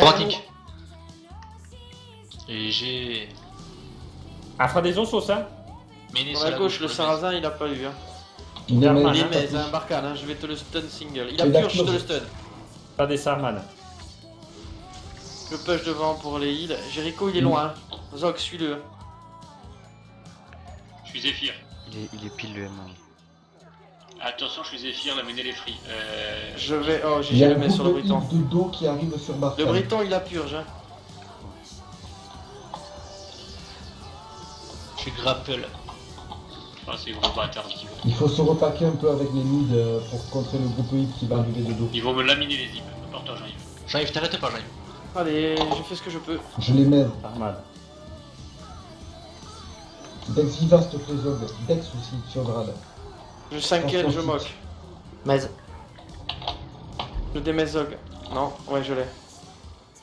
Pratique. Et j'ai. Ah, fera des ossos, ça Méné Dans sur la gauche, le le sarrasin, il a pas eu. Hein. Il est hein, mais un barcan, hein. je vais te le stun single. Il a purge, je te le stun. Pas des Sarman. Je push devant pour les heals. Jericho, il est loin. hein. Zog, suis-le. Je suis Zephyr. Il est, il est pile le M. Attention, je suis Zephyr, la menée les free. Euh... Je vais. Oh, j'ai le mets sur le briton. de dos qui arrive sur. Le briton, il a purge. Hein. Je suis grapple. Oh, c'est gros bâtard qui. Il faut se repaquer un peu avec les mids euh, pour contrer le groupe hip qui va arriver de dos. Ils vont me laminer les zips. Porteur, j'arrive. J'arrive, t'arrêtes pas, j'arrive. Allez, je fais ce que je peux. Je les mets. Sarman. Dex Viva, s'il te plaît, Zog. Dex aussi, Fiograd. Je 5 je moque. Mais Je démets Zog. Non, ouais, je l'ai.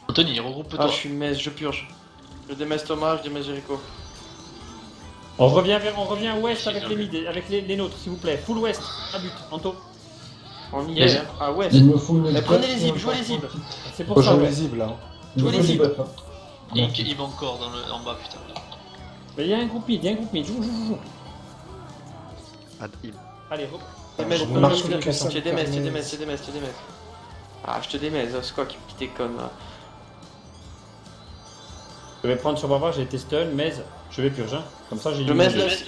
Anthony, regroupe-toi. Ah, je suis mess, je purge. Je démets Thomas, je démets Jericho. On revient vers, on revient ouest avec les mid, avec les, les nôtres, s'il vous plaît. Full ouest, à but, Anto. On y est. hein. Ah ouais. Il me faut une. Mais prenez les un jouez les type. C'est pour ça, ouais. les zibles là. Jouez les hein. Il, va encore dans le, en bas, putain. Mais il y a un groupe mid, il y a un groupe mid. Joue, joue, joue, joue. Allez, Démets, Je marche te sur le casseur Tu démets, tu démets, tu démets, tu démets. Ah, je te démets, c'est quoi qui, qui déconne là je vais prendre sur Barbara, j'ai été stun, mais je vais purge. hein. Comme ça, j'ai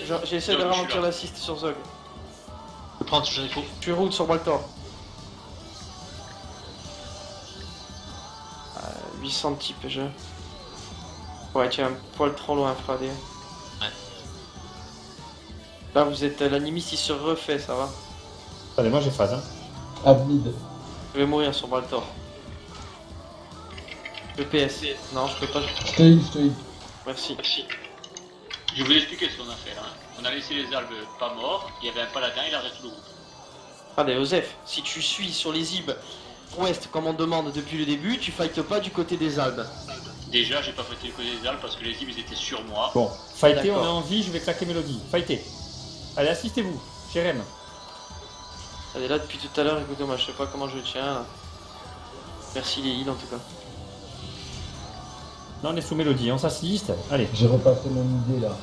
je- J'essaie de ralentir l'assist sur Zog. Je prends Jericho. Je suis route sur Baltor. Euh, 800 types, je. Ouais, tu es un poil trop loin, Fradé. Là, vous êtes. L'animiste il se refait, ça va Attendez, moi j'ai phase. Hein. Ad mid. Je vais mourir sur Baltor. Le PS. Non, je peux pas. Je te je. Merci. Merci. Je vais vous expliquer ce qu'on a fait là. On a laissé les albes pas morts, il y avait un paladin, il a resté tout le groupe. Allez, Osef, si tu suis sur les ibs ouest comme on demande depuis le début, tu fightes pas du côté des Albes. Déjà, j'ai pas fêté le côté des albes parce que les ils étaient sur moi. Bon, fightez, on a envie, je vais claquer Mélodie. Fightez. Allez, assistez-vous. Jérém. Elle est là depuis tout à l'heure, écoutez-moi, je sais pas comment je tiens. là. Merci les heals en tout cas. Non, on est sous Mélodie, on s'assiste. Allez. J'ai repassé mon idée là.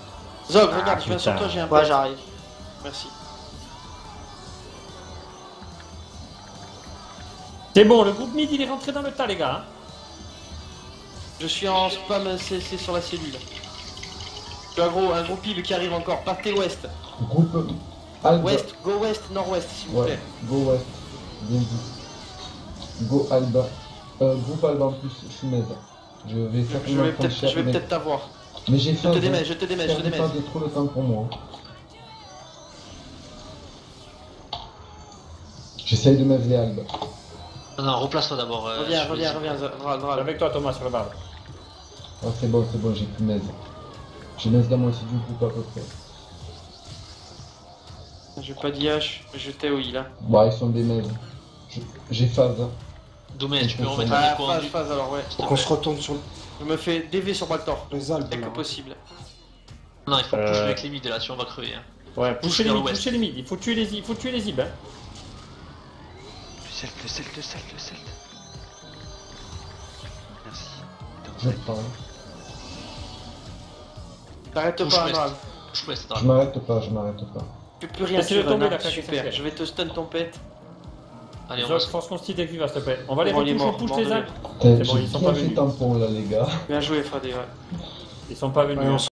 Zog, Ah, regarde, je viens sur toi, j'ai un ouais, j'arrive. Merci. C'est bon, le groupe mid, il est rentré dans le tas, les gars. hein. Je suis en spam CC sur la cellule. Tu as gros, un gros pile qui arrive encore. Partez ouest. Groupe Alba. Ouest, go ouest, nord-ouest s'il vous plaît. go west. Go Alba. Euh, groupe Alba en plus, je suis mèze. Je vais Je certainement vais peut-être je mais- peut-être t'avoir. Mais j'ai Je faim. te démets, je te démets, je te de trop le temps pour moi. J'essaye de m'aider Alba. Non, non, replace-toi d'abord. euh, Reviens, reviens, reviens, Je Dral. Avec toi, Thomas, sur le bar. Ah c'est bon, c'est bon, j'ai plus mèze. J'ai mèze dans moi aussi du groupe à peu près. J'ai pas d'IH, je t'ai au heal. hein. Bah ils sont des. Je- J'ai phase. hein. Dommage, tu peux remettre Ah, un en phase, phase alors, ouais. qu'on se retourne sur Je me fais DV sur Baltor, les Alpes dès là. que possible. Non, il faut Euh. toucher avec les mids là, sinon on va crever. Hein. Ouais, poussez les poussez les mid. Il faut tuer les, il faut tuer les ibs. Hein. Le celte, le celte, le celte, le celte. Merci. Je prends. T'arrêtes pas, Je m'arrête pas, je m'arrête pas. Peux rien Laissez-le sur tomber, la super. Je vais te stun ton pet. Allez, on va. force constitue avec Viva, s'il te plaît. On va les retoucher, pousse les. Putain, C'est bon, ils sont bien pas venus. tampon là les gars. Bien joué, Fradé, ouais. Ils sont pas venus.